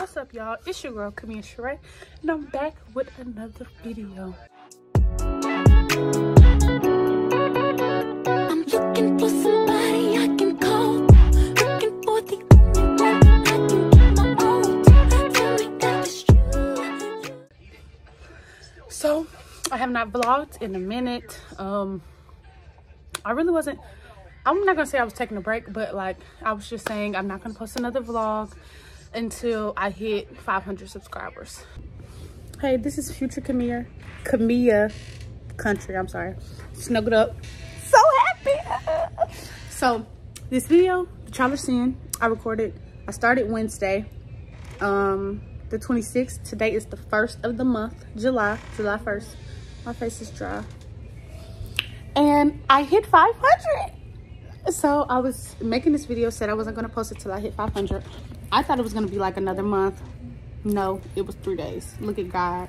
what's up y'all it's your girl Kimia Cherae and I'm back with another video I'm looking for somebody I can call. Looking for the only one I can get my own. Tell me that it's true. so I have not vlogged in a minute um I really wasn't I'm not gonna say I was taking a break but like I was just saying I'm not gonna post another vlog until I hit 500 subscribers. Hey this is future Kimia Camilla country I'm sorry. Snuggled up. So happy. So this video the y'all I recorded I started Wednesday um the 26th today is the first of the month July July 1st my face is dry. And I hit 500 so I was making this video said I wasn't gonna post it till I hit 500 I thought it was gonna be like another month. No it was three days. Look at God.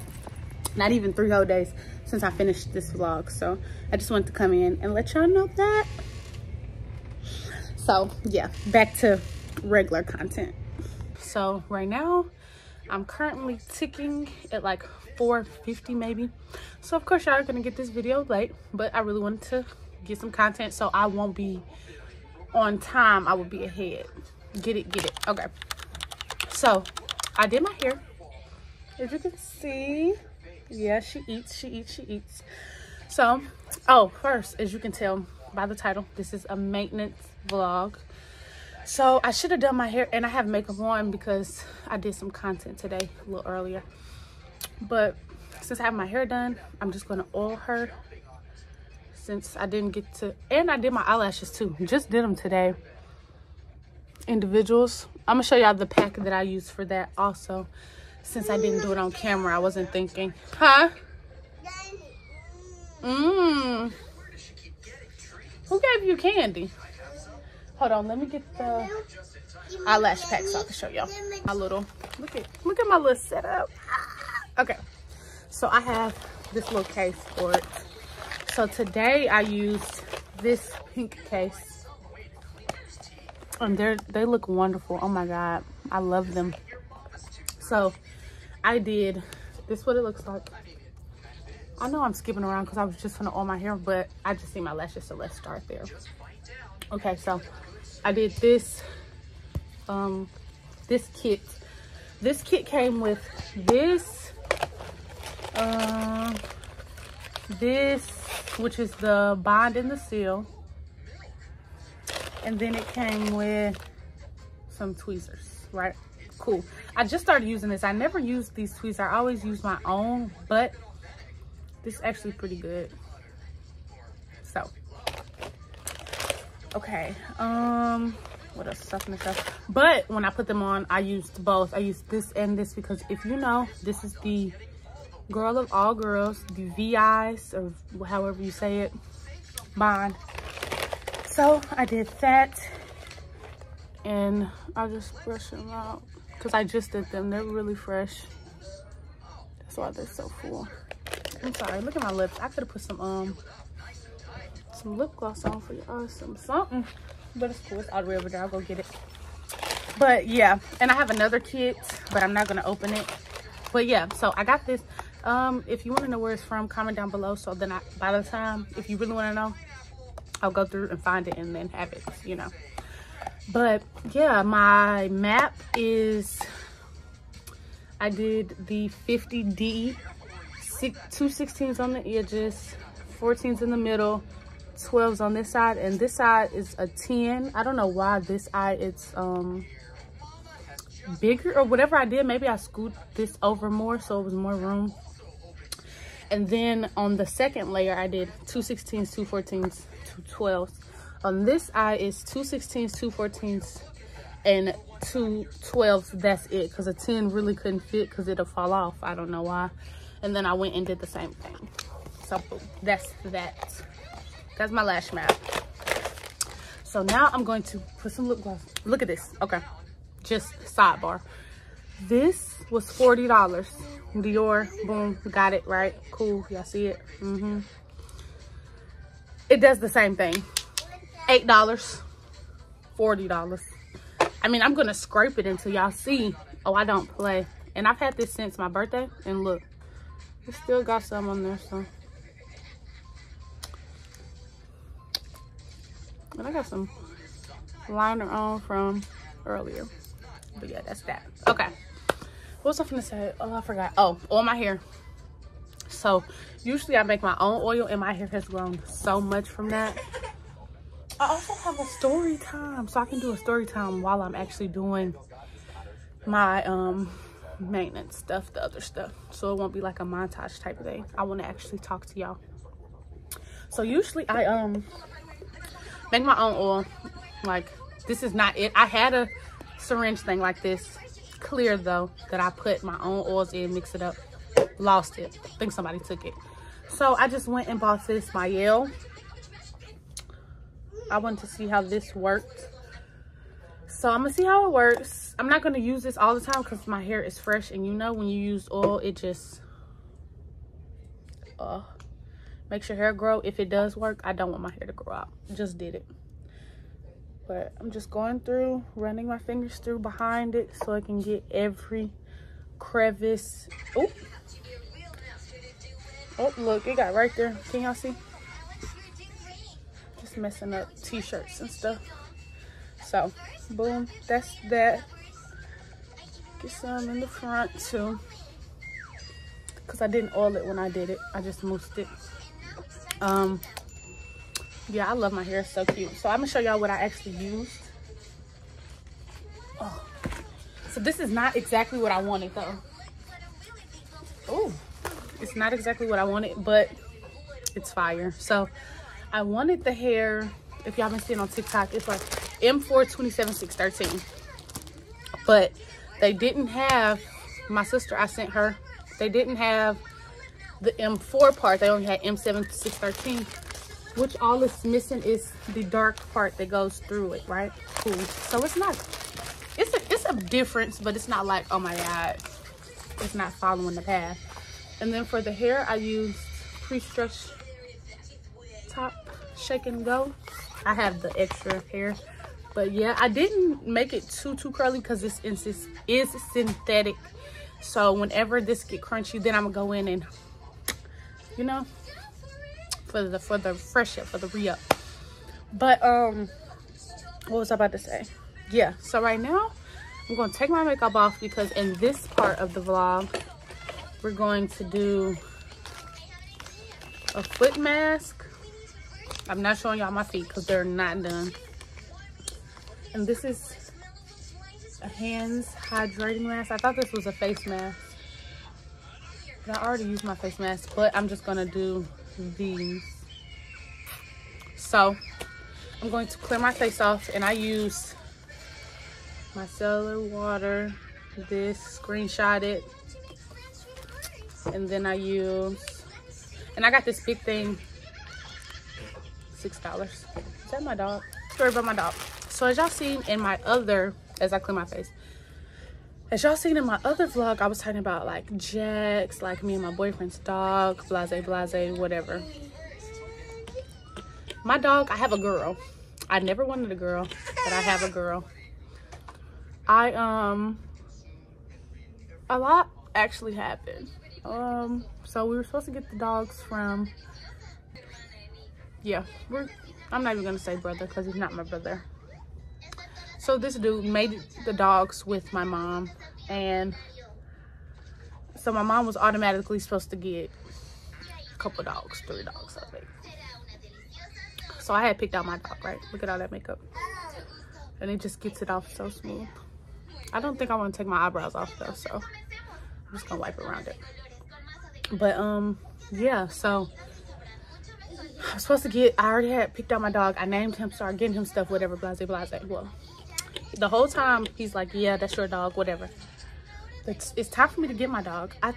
Not even three whole days since I finished this vlog. So I just wanted to come in and let y'all know that. So yeah back to regular content. So right now i'm currently ticking at like 450 maybe. So of course y'all are gonna get this video late but i really wanted to get some content so i won't be on time. I will be ahead. Get it get it. Okay so i did my hair as you can see yeah she eats she eats she eats so oh first as you can tell by the title this is a maintenance vlog so I should have done my hair and I have makeup on because I did some content today a little earlier. But since I have my hair done, I'm just gonna oil her since I didn't get to, and I did my eyelashes too. Just did them today. Individuals. I'm gonna show y'all the pack that I use for that also. Since I didn't do it on camera, I wasn't thinking. Huh? Mmm. Who gave you candy? Hold on, let me get the eyelash pack so I can show y'all my little look at look at my little setup. Okay, so I have this little case for it. So today I used this pink case. And they're they look wonderful. Oh my god. I love them. So I did this what it looks like. I know I'm skipping around because I was just gonna oil my hair, but I just see my lashes, so let's start there. Okay, so I did this, um, this kit. This kit came with this, um, this, which is the bond and the seal. And then it came with some tweezers, right? Cool. I just started using this. I never used these tweezers. I always use my own, but this is actually pretty good. So, okay. Um, what else? Stuff and stuff. But when I put them on, I used both. I used this and this because if you know, this is the girl of all girls, the VIs or however you say it, bond. So I did that and I'll just brush them out because I just did them. They're really fresh. That's why they're so full. I'm sorry, look at my lips. I could have put some um some lip gloss on for y'all, some something. But it's cool. It's all the way over there. I'll go get it. But yeah, and I have another kit, but I'm not gonna open it. But yeah, so I got this. Um, if you want to know where it's from, comment down below. So then I, by the time, if you really want to know, I'll go through and find it and then have it, you know. But yeah, my map is, I did the 50D, six, two 16s on the edges, 14s in the middle, 12s on this side, and this side is a 10. I don't know why this eye it's um bigger or whatever I did. Maybe I scoot this over more so it was more room. And then on the second layer, I did two 16s, two 14s, two 12s. On this eye is two 16s, two 14s, and two 12s. That's it, because a 10 really couldn't fit because it'll fall off. I don't know why. And then I went and did the same thing. So boom, that's that. That's my lash map. So now I'm going to put some lip gloss. Look at this. Okay, just sidebar. This was $40. Dior, boom, got it, right? Cool, y'all see it? Mm-hmm. It does the same thing. $8, $40. I mean, I'm gonna scrape it until y'all see. Oh, I don't play. And I've had this since my birthday. And look, it still got some on there, so. And I got some liner on from earlier. But yeah, that's that. Okay. What was I gonna say? Oh, I forgot. Oh, oil my hair. So usually I make my own oil and my hair has grown so much from that. I also have a story time. So I can do a story time while I'm actually doing my um maintenance stuff, the other stuff. So it won't be like a montage type of thing. I want to actually talk to y'all. So usually I um make my own oil. Like this is not it. I had a syringe thing like this clear though that I put my own oils in, mix it up. Lost it. I think somebody took it. So I just went and bought this Mielle. I wanted to see how this worked. So I'm gonna see how it works. I'm not gonna use this all the time because my hair is fresh and you know when you use oil it just uh makes your hair grow. If it does work, I don't want my hair to grow out. Just did it. But I'm just going through, running my fingers through behind it so I can get every crevice. Oh, oh look, it got right there. Can y'all see? Just messing up t-shirts and stuff. So, boom, that's that. Get some in the front too. Because I didn't oil it when I did it. I just moussed it. Um, yeah, I love my hair. It's so cute. So I'm to show y'all what I actually used. Oh. So this is not exactly what I wanted though. Oh, it's not exactly what I wanted, but it's fire. So I wanted the hair, if y'all been seeing on TikTok, it's like M4 27613. But they didn't have, my sister, I sent her, they didn't have the M4 part. They only had M7 613 which all it's missing is the dark part that goes through it, right? Cool. So it's not, it's a, it's a difference, but it's not like, oh my God, it's not following the path. And then for the hair, I used pre-stretch top shake and go. I have the extra hair. But yeah, I didn't make it too, too curly because this is, is synthetic. So whenever this get crunchy, then I'm gonna go in and, you know, for the for the fresh up for the re-up but um what was i about to say yeah so right now i'm to take my makeup off because in this part of the vlog we're going to do a foot mask i'm not showing y'all my feet because they're not done and this is a hands hydrating mask i thought this was a face mask but i already used my face mask but i'm just gonna do these. So I'm going to clear my face off and I use my micellar water. This screenshot it. And then I use, and I got this big thing, $6. Is that my dog? Story about my dog. So as y'all seen in my other, as I clean my face, as y'all seen in my other vlog i was talking about like Jax, like me and my boyfriend's dog blase blase whatever my dog i have a girl i never wanted a girl but i have a girl i um a lot actually happened um so we were supposed to get the dogs from yeah we're i'm not even gonna say brother because he's not my brother so this dude made the dogs with my mom and so my mom was automatically supposed to get a couple dogs, three dogs, I think. So I had picked out my dog, right? Look at all that makeup. And it just gets it off so smooth. I don't think I want to take my eyebrows off though, so I'm just gonna wipe around it. But um, yeah, so I was supposed to get, I already had picked out my dog. I named him, started getting him stuff, whatever, blase, blase. Well, the whole time he's like yeah that's your dog whatever. It's, it's time for me to get my dog. I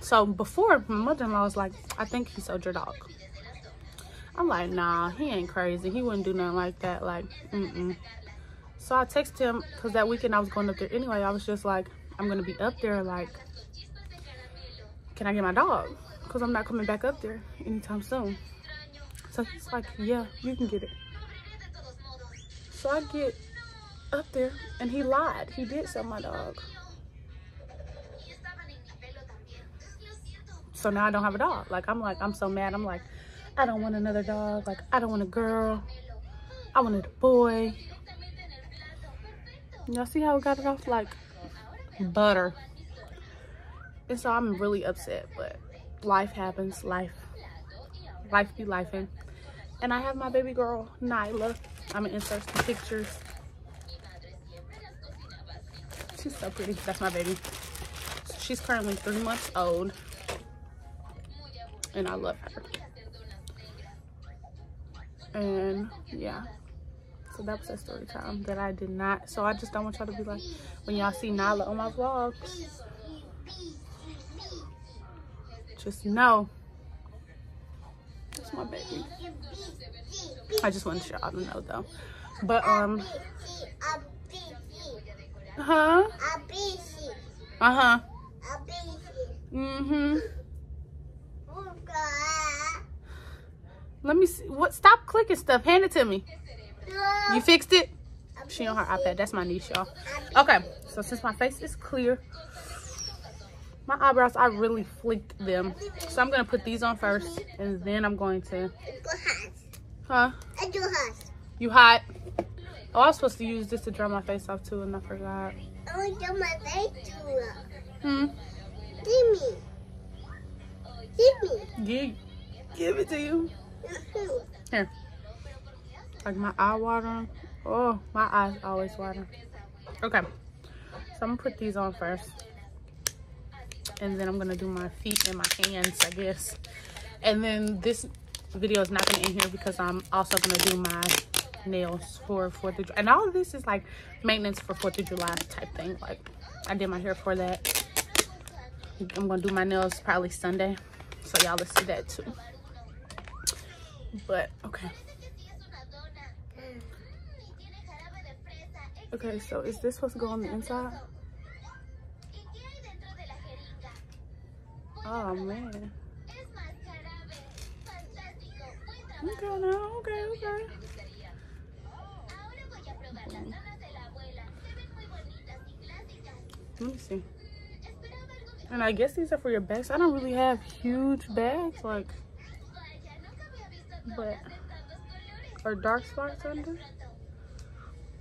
so before my mother-in-law was like i think he sold your dog. I'm like nah he ain't crazy. He wouldn't do nothing like that. Like mm-mm. So i texted him because that weekend i was going up there anyway. I was just like i'm gonna be up there like can i get my dog because i'm not coming back up there anytime soon so he's like yeah you can get it so i get up there and he lied. He did sell my dog. So now I don't have a dog. Like I'm like, I'm so mad. I'm like, I don't want another dog. Like I don't want a girl. I wanted a boy. Y'all see how we got it off like butter. And so I'm really upset, but life happens. Life, life be lifing. And I have my baby girl, Nyla. I'm gonna insert some pictures. She's so pretty. That's my baby. She's currently three months old. And I love her. And yeah. So that was a story time that I did not. So I just don't want y'all to be like, when y'all see Nyla on my vlogs, just know that's my baby. I just wanted y'all to know though. But um huh? Uh-huh. Mm-hmm. Let me see. What stop clicking stuff. Hand it to me. You fixed it? She on her iPad. That's my niece, y'all. Okay, so since my face is clear, my eyebrows, I really flicked them. So I'm going to put these on first, and then I'm going to... Huh? You hot? Oh, I was supposed to use this to dry my face off, too, and I forgot. I dump my face too. Hmm? Yeah, give me. Gee. Give it to you. Here. Like my eye watering. Oh, my eyes always water. Okay. So I'm gonna put these on first. And then I'm gonna do my feet and my hands, I guess. And then this video is not gonna end here because I'm also gonna do my nails for 4th of July. And all of this is like maintenance for 4th of July type thing. Like I did my hair for that. I'm gonna do my nails probably Sunday. So y'all will see that too. But okay. Okay, so is this supposed to go on the inside? Oh man. Okay now, okay, okay. Let me see. And I guess these are for your bags. I don't really have huge bags, like, but, or dark spots under.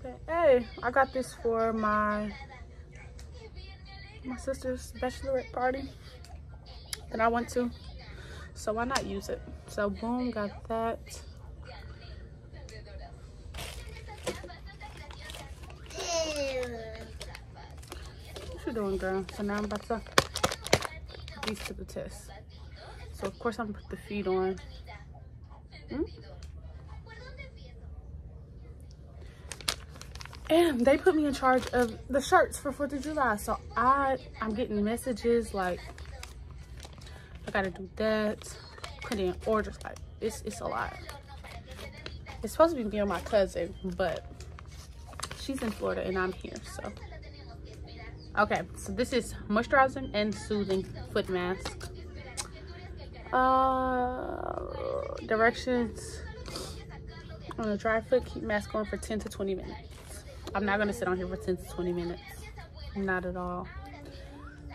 But hey, I got this for my, my sister's bachelorette party that I want to. So why not use it? So boom, got that. What you doing, girl? So now I'm about to put these to the test. So of course I'm gonna put the feet on. Hmm? And they put me in charge of the shirts for 4th of July. So I, I'm getting messages like, I gotta do that. Put in orders, like, it's, it's a lot. It's supposed to be me and my cousin, but she's in Florida and I'm here, so. Okay, so this is moisturizing and soothing foot mask. Uh, directions on a dry foot, keep mask on for 10 to 20 minutes. I'm not gonna sit on here for 10 to 20 minutes. Not at all.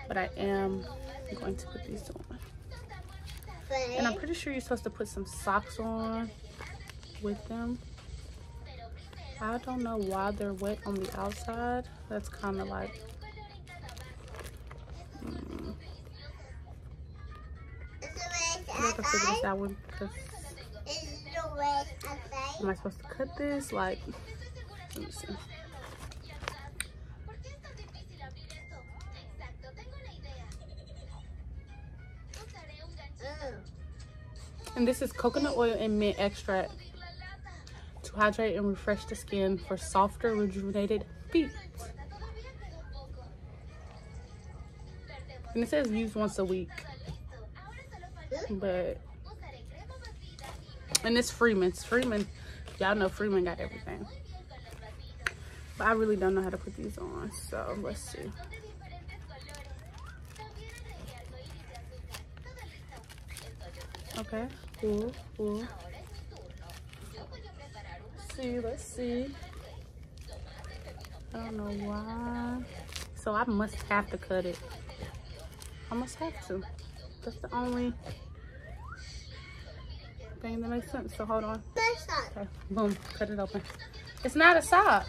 But I am going to put these on. And I'm pretty sure you're supposed to put some socks on with them. I don't know why they're wet on the outside. That's kind of like... Mm, I figure this out one am I supposed to cut this? Like, let me see. And this is coconut oil and mint extract to hydrate and refresh the skin for softer, rejuvenated feet. And it says use once a week. But, and it's Freeman's. Freeman, y'all know Freeman got everything. But I really don't know how to put these on. So let's see. Okay, cool. Let's see, let's see. I don't know why. So I must have to cut it. I must have to. That's the only thing that makes sense. So hold on. Okay, boom, cut it open. It's not a sock.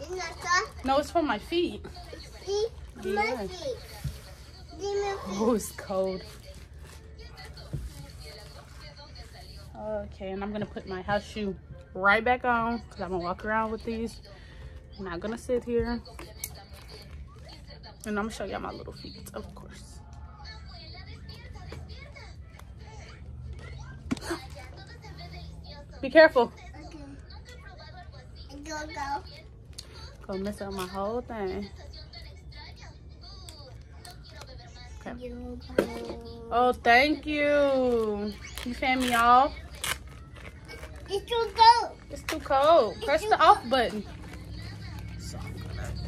It's not sock. No, it's for my feet. See? Yeah. My feet. See my feet. Oh, it's cold. Okay, and I'm gonna put my house shoe right back on because I'm gonna walk around with these. I'm not gonna sit here. And I'm gonna show y'all my little feet, of course. Be careful. Okay. Go, go. Gonna mess up my whole thing. Okay. Oh, thank you. You fan me off? It's too cold. It's too cold. Press the off button. So I'm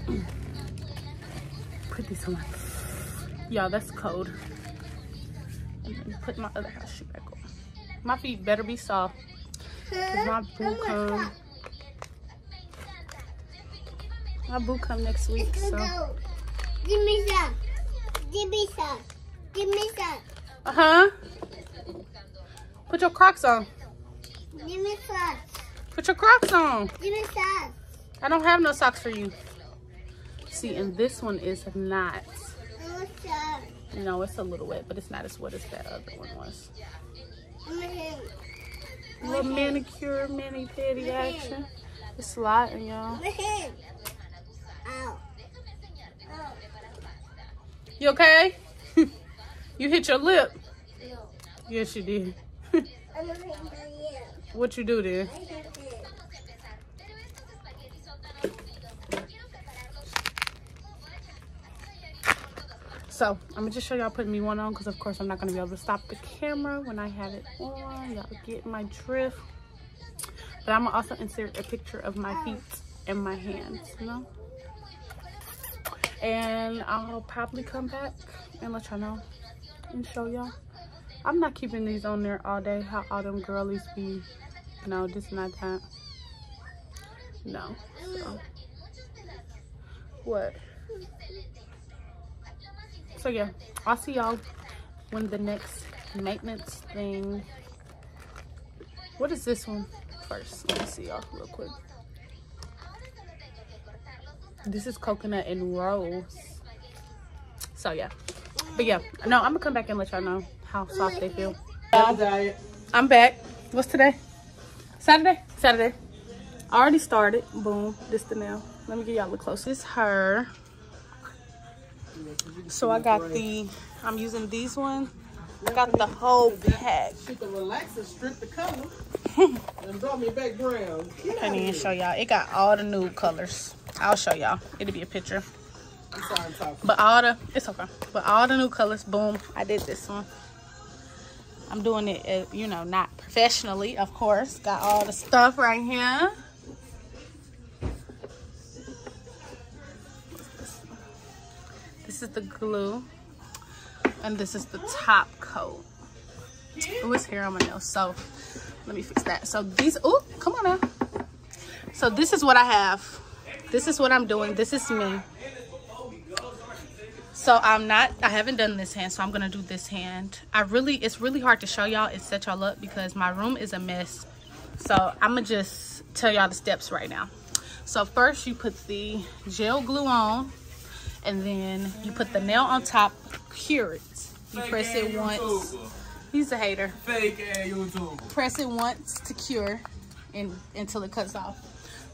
gonna put this on. Y'all, that's cold. Put my other house shoe back on. My feet better be soft. My boo come. My boo come next week, It's so. your go. Give me some. Give me some. Give me some. Uh huh. Put your Crocs on. Give me some. Put your Crocs on. Give me some. I don't have no socks for you. See, and this one is not. I want some. No, it's a little wet, but it's not as wet as that other one was. I want him. A little manicure, mani pedi action. It's sliding, y'all. I want him. Ow. Ow. You okay? you hit your lip. Yes, you did. what you do then? So, I'm gonna just show y'all putting me one on because, of course, I'm not gonna be able to stop the camera when I have it on. Y'all get my drift. But I'm gonna also insert a picture of my feet and my hands, you know? And I'll probably come back and let y'all know and show y'all. I'm not keeping these on there all day. How all them girlies be, no, this not that. No. So. What? So yeah, I'll see y'all when the next maintenance thing. What is this one first? Let me see y'all real quick. This is coconut and rose. So yeah, but yeah, no, I'm gonna come back and let y'all know how soft they feel. I'm back. What's today? Saturday? Saturday. I already started. Boom. This the nail. Let me get y'all a look close. This her. So I got the, I'm using these ones. I got the whole pack. She can relax and strip the color and draw me back brown. Get Can't even show y'all. It got all the nude colors. I'll show y'all. It'll be a picture. I'm sorry, I'm talking. But all the, it's okay. But all the new colors, boom, I did this one. I'm doing it, uh, you know, not professionally, of course. Got all the stuff right here. This is the glue. And this is the top coat. Oh, it's hair on my nails. So let me fix that. So these, oh, come on now. So this is what I have. This is what I'm doing. This is me. So I'm not, I haven't done this hand, so I'm gonna do this hand. I really, it's really hard to show y'all and set y'all up because my room is a mess. So I'm gonna just tell y'all the steps right now. So first you put the gel glue on and then you put the nail on top, cure it. You press it once. He's a hater. Fake YouTuber. Press it once to cure and until it cuts off.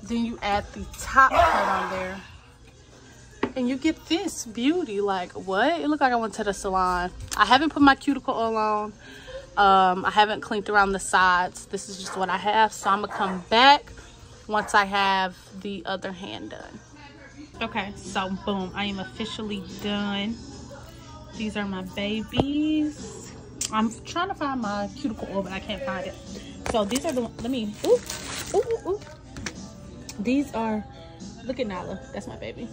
Then you add the top coat on there. And you get this beauty. Like, what? It looked like I went to the salon. I haven't put my cuticle oil on. Um, I haven't cleaned around the sides. This is just what I have. So I'm to come back once I have the other hand done. Okay, so boom. I am officially done. These are my babies. I'm trying to find my cuticle oil, but I can't find it. So these are the let me ooh, ooh, ooh. These are look at Nala. That's my baby.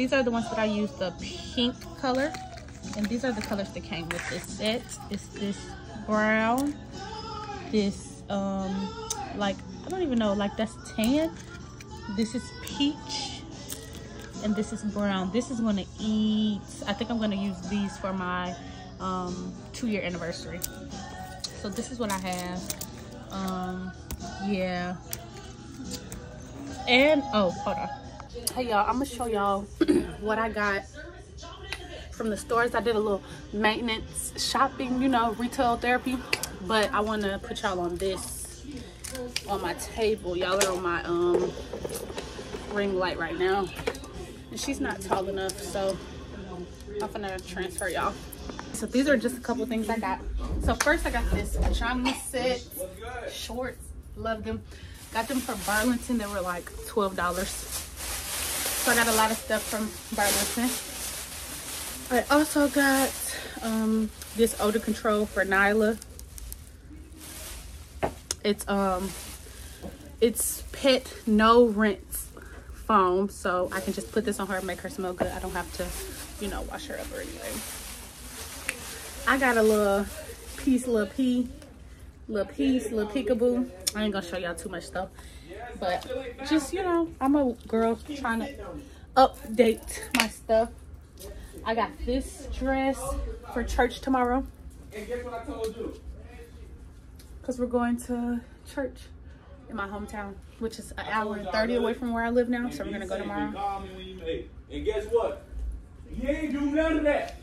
These are the ones that I use the pink color. And these are the colors that came with this set. It's this brown, this um like I don't even know, like that's tan. This is peach. And this is brown. This is gonna eat. I think I'm gonna use these for my um, two year anniversary. So this is what I have. Um, yeah. And, oh, hold on. Hey y'all, I'm gonna show y'all what I got from the stores. I did a little maintenance shopping, you know, retail therapy. But I wanna put y'all on this on my table. Y'all are on my um ring light right now. And she's not tall enough, so I'm gonna transfer y'all. So these are just a couple things I got. So first I got this pajama set, shorts, love them. Got them from Burlington, they were like $12. I got a lot of stuff from Burlington. I also got um, this odor control for Nyla. It's um, it's pet no rinse foam, so I can just put this on her and make her smell good. I don't have to, you know, wash her up or anything. I got a little piece, little pea, little piece, little peekaboo. I ain't gonna show y'all too much stuff, but just you know, I'm a girl trying to update my stuff. I got this dress for church tomorrow. And guess what I told you? Cause we're going to church in my hometown, which is an hour and 30 away from where I live now. So we're gonna go tomorrow. And guess what? He ain't do none of that.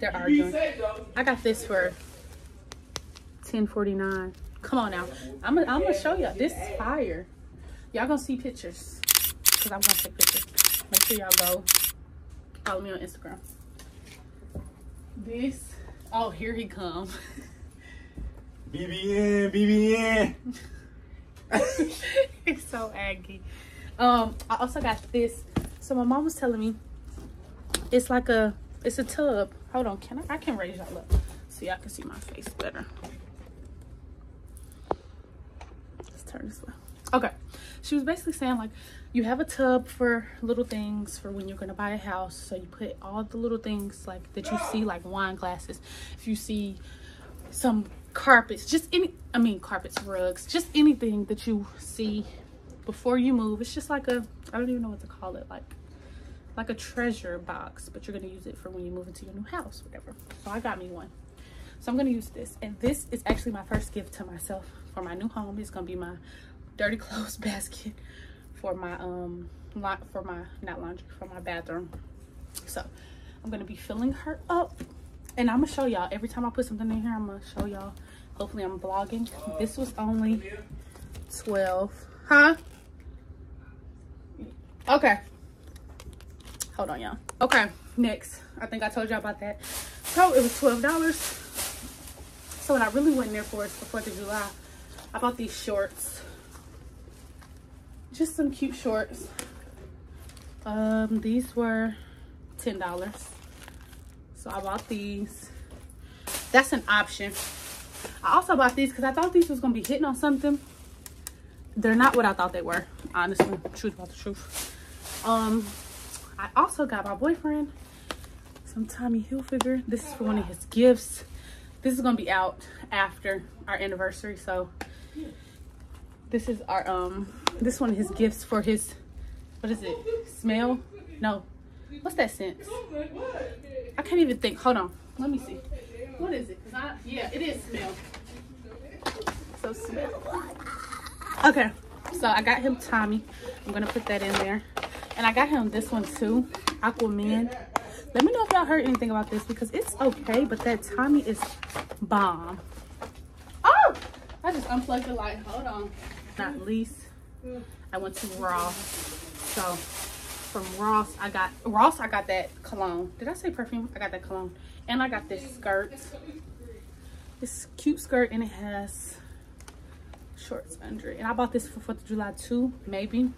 They're arguing. I got this for 10.49. Come on now. I'm gonna I'm gonna show y'all. This is fire. Y'all gonna see pictures. Cause I'm gonna take pictures. Make sure y'all go follow me on Instagram. This oh here he come. BBN, BBN. He's so aggy. Um, I also got this. So my mom was telling me it's like a it's a tub. Hold on, can I I can raise y'all up so y'all can see my face better. Let's turn this way. Okay. She was basically saying like you have a tub for little things for when you're gonna buy a house. So you put all the little things like that you see, like wine glasses. If you see some carpets, just any, I mean carpets, rugs, just anything that you see before you move. It's just like a, I don't even know what to call it, like, like a treasure box, but you're gonna use it for when you move into your new house, whatever. So I got me one. So I'm gonna use this. And this is actually my first gift to myself for my new home. It's gonna be my dirty clothes basket for my, um, lot for my, not laundry, for my bathroom. So I'm gonna be filling her up and I'm gonna show y'all every time I put something in here. I'm gonna show y'all. Hopefully, I'm vlogging. This was only 12, huh? Okay. Hold on, y'all. Okay, next. I think I told y'all about that. So it was $12. So what I really went there for is the 4th of July. I bought these shorts. Just some cute shorts. Um, these were $10. So I bought these. That's an option. I also bought these because I thought these was gonna be hitting on something. They're not what I thought they were, honestly. Truth about the truth. Um, I also got my boyfriend some Tommy Hilfiger. This is for one of his gifts. This is gonna be out after our anniversary, so this is our um this one his gifts for his what is it? Smell? No. What's that scent? I can't even think. Hold on. Let me see. What is it? I, yeah, it is smell. So smell. Okay. So I got him Tommy. I'm gonna put that in there. And I got him this one too. Aquaman. Let me know if y'all heard anything about this because it's okay, but that Tommy is bomb. I just unplugged the light. Hold on. Not least, mm. I went to Ross. So from Ross, I got Ross. I got that cologne. Did I say perfume? I got that cologne, and I got this skirt. This cute skirt, and it has shorts under it. And I bought this for Fourth of July too, maybe.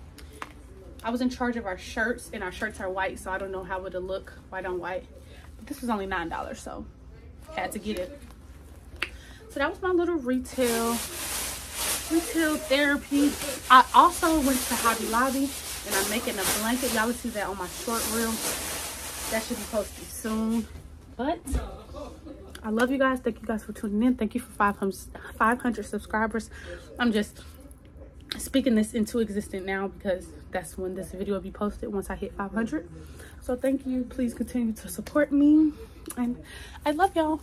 I was in charge of our shirts, and our shirts are white, so I don't know how it'll look white on white. But this was only nine dollars, so had to get it. So that was my little retail retail therapy. I also went to Hobby Lobby and I'm making a blanket. Y'all will see that on my short reel. That should be posted soon. But I love you guys. Thank you guys for tuning in. Thank you for 500, 500 subscribers. I'm just speaking this into existence now because that's when this video will be posted once I hit 500. So thank you. Please continue to support me. And I love y'all.